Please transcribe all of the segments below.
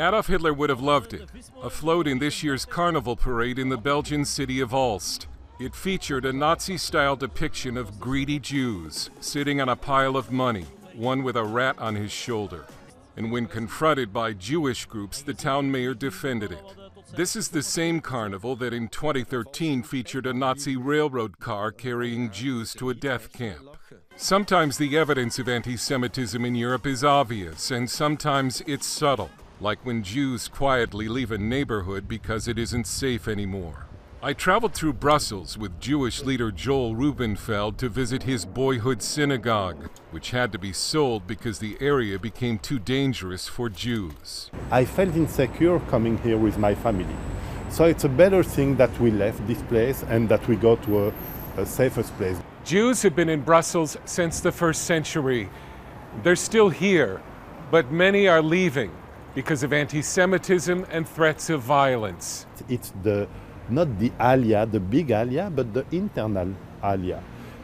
Adolf Hitler would have loved it. Afloat in this year's carnival parade in the Belgian city of Aalst. It featured a Nazi style depiction of greedy Jews sitting on a pile of money, one with a rat on his shoulder. And when confronted by Jewish groups, the town mayor defended it. This is the same carnival that in 2013 featured a Nazi railroad car carrying Jews to a death camp. Sometimes the evidence of anti Semitism in Europe is obvious, and sometimes it's subtle, like when Jews quietly leave a neighborhood because it isn't safe anymore. I traveled through Brussels with Jewish leader Joel Rubinfeld to visit his boyhood synagogue, which had to be sold because the area became too dangerous for Jews. I felt insecure coming here with my family. So it's a better thing that we left this place and that we go to a, a safest place. Jews have been in Brussels since the first century. They're still here, but many are leaving because of anti Semitism and threats of violence. It's the not the aliyah, the big aliyah, but the internal aliyah.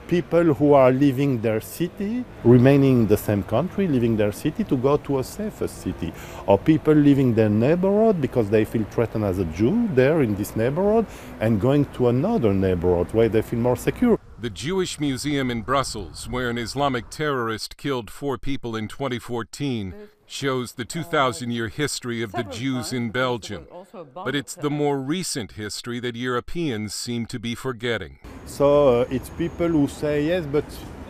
People who are leaving their city, remaining in the same country, leaving their city to go to a safer city. Or people leaving their neighborhood because they feel threatened as a Jew there in this neighborhood and going to another neighborhood where they feel more secure. The Jewish Museum in Brussels, where an Islamic terrorist killed four people in 2014, shows the 2,000 year history of the Jews in Belgium. But it's the more recent history that Europeans seem to be forgetting. So uh, it's people who say, yes, but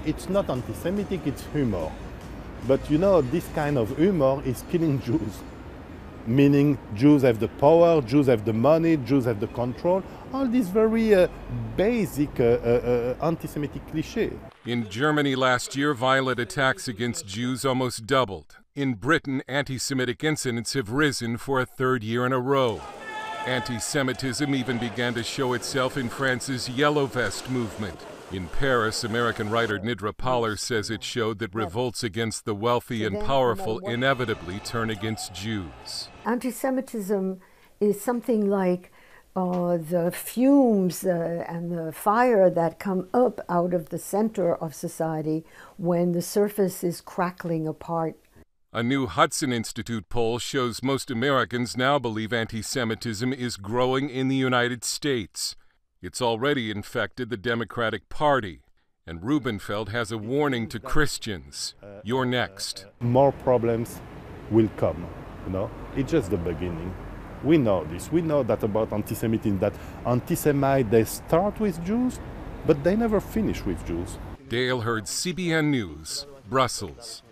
it's not anti Semitic, it's humor. But you know, this kind of humor is killing Jews meaning Jews have the power, Jews have the money, Jews have the control. All these very uh, basic uh, uh, uh anti-Semitic cliches. In Germany last year, violent attacks against Jews almost doubled. In Britain, anti-Semitic incidents have risen for a third year in a row. Anti-Semitism even began to show itself in France's Yellow Vest movement. In Paris, American writer Nidra Poller says it showed that revolts against the wealthy and powerful inevitably turn against Jews. Anti Semitism is something like uh, the fumes uh, and the fire that come up out of the center of society when the surface is crackling apart. A new Hudson Institute poll shows most Americans now believe anti Semitism is growing in the United States. It's already infected the Democratic Party. And Rubinfeld has a warning to Christians. You're next. More problems will come, you know. It's just the beginning. We know this. We know that about anti-Semitism, that anti-Semite, they start with Jews, but they never finish with Jews. Dale Hurd CBN News, Brussels.